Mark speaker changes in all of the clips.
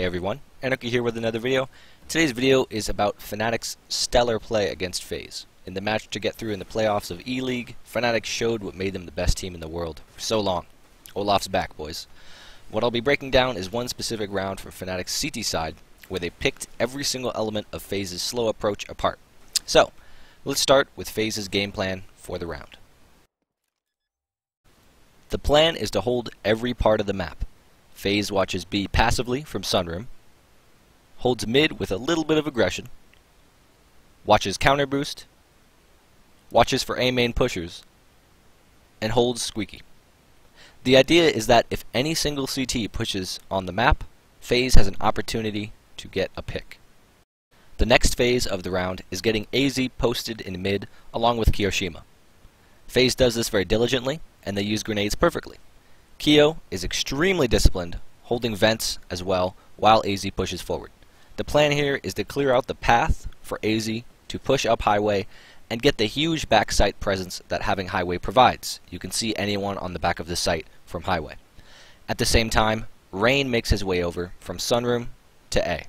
Speaker 1: Hey everyone, Anarchy here with another video. Today's video is about Fnatic's stellar play against FaZe. In the match to get through in the playoffs of E-League, Fnatic showed what made them the best team in the world for so long. Olof's back, boys. What I'll be breaking down is one specific round from Fnatic's CT side, where they picked every single element of FaZe's slow approach apart. So, let's start with FaZe's game plan for the round. The plan is to hold every part of the map, FaZe watches B passively from Sunroom, holds mid with a little bit of aggression, watches counter boost, watches for A main pushers, and holds Squeaky. The idea is that if any single CT pushes on the map, FaZe has an opportunity to get a pick. The next phase of the round is getting aizy posted in mid along with Kioshima. FaZe does this very diligently, and they use grenades perfectly. Kio is extremely disciplined, holding vents as well while aizy pushes forward. The plan here is to clear out the path for aizy to push up highway and get the huge backside presence that having highway provides. You can see anyone on the back of the site from highway. At the same time, Rain makes his way over from Sunroom to A.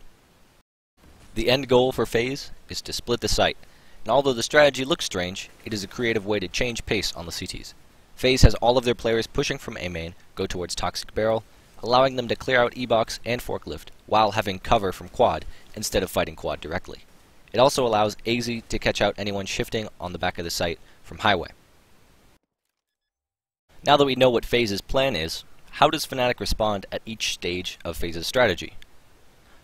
Speaker 1: The end goal for FaZe is to split the site, and although the strategy looks strange, it is a creative way to change pace on the CTs. FaZe has all of their players pushing from A main go towards Toxic Barrel, allowing them to clear out E-Box and Forklift while having cover from Quad instead of fighting Quad directly. It also allows aizy to catch out anyone shifting on the back of the site from Highway. Now that we know what FaZe's plan is, how does Fnatic respond at each stage of FaZe's strategy?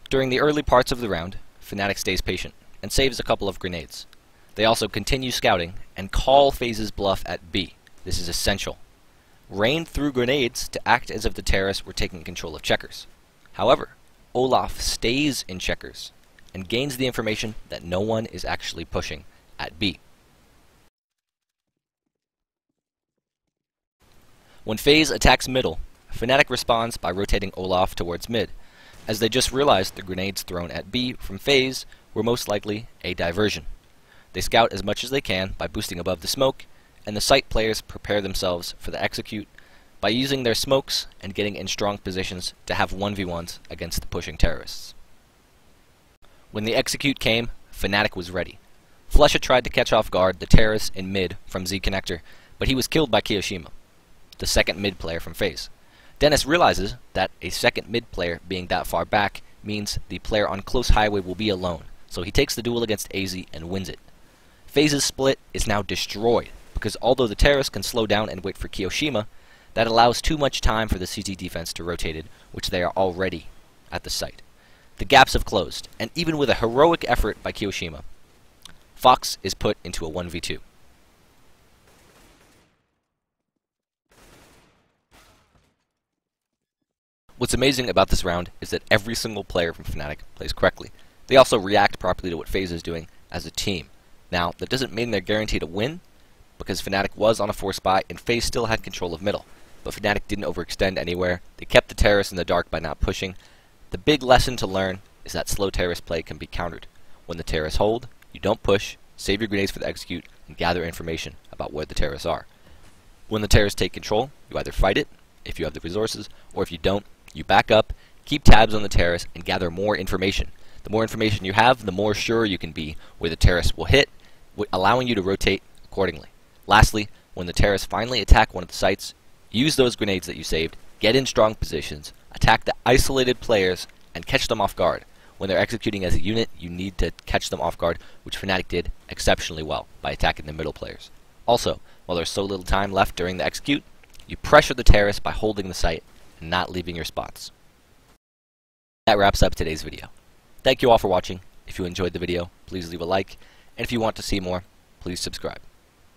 Speaker 1: During the early parts of the round, Fnatic stays patient and saves a couple of grenades. They also continue scouting and call FaZe's bluff at B, this is essential. Rain threw grenades to act as if the terrorists were taking control of checkers. However, Olof stays in checkers and gains the information that no one is actually pushing at B. When FaZe attacks middle, Fnatic responds by rotating Olof towards mid, as they just realized the grenades thrown at B from FaZe were most likely a diversion. They scout as much as they can by boosting above the smoke and the site players prepare themselves for the execute by using their smokes and getting in strong positions to have 1v1s against the pushing terrorists. When the execute came, Fnatic was ready. flusha tried to catch off guard the terrorists in mid from Z Connector, but he was killed by Kioshima, the second mid player from FaZe. Dennis realizes that a second mid player being that far back means the player on close highway will be alone, so he takes the duel against aizy and wins it. FaZe's split is now destroyed because although the terrorists can slow down and wait for Kioshima, that allows too much time for the CT defense to rotate it, which they are already at the site. The gaps have closed, and even with a heroic effort by Kioshima, Fox is put into a 1v2. What's amazing about this round is that every single player from Fnatic plays correctly. They also react properly to what FaZe is doing as a team. Now, that doesn't mean they're guaranteed a win, because Fnatic was on a force buy and FaZe still had control of middle. But Fnatic didn't overextend anywhere. They kept the terrorists in the dark by not pushing. The big lesson to learn is that slow terrorist play can be countered. When the terrorists hold, you don't push, save your grenades for the execute, and gather information about where the terrorists are. When the terrorists take control, you either fight it, if you have the resources, or if you don't, you back up, keep tabs on the terrorists, and gather more information. The more information you have, the more sure you can be where the terrorists will hit, allowing you to rotate accordingly. Lastly, when the terrorists finally attack one of the sites, use those grenades that you saved, get in strong positions, attack the isolated players, and catch them off guard. When they're executing as a unit, you need to catch them off guard, which Fnatic did exceptionally well by attacking the middle players. Also, while there's so little time left during the execute, you pressure the terrorists by holding the site and not leaving your spots. That wraps up today's video. Thank you all for watching. If you enjoyed the video, please leave a like, and if you want to see more, please subscribe.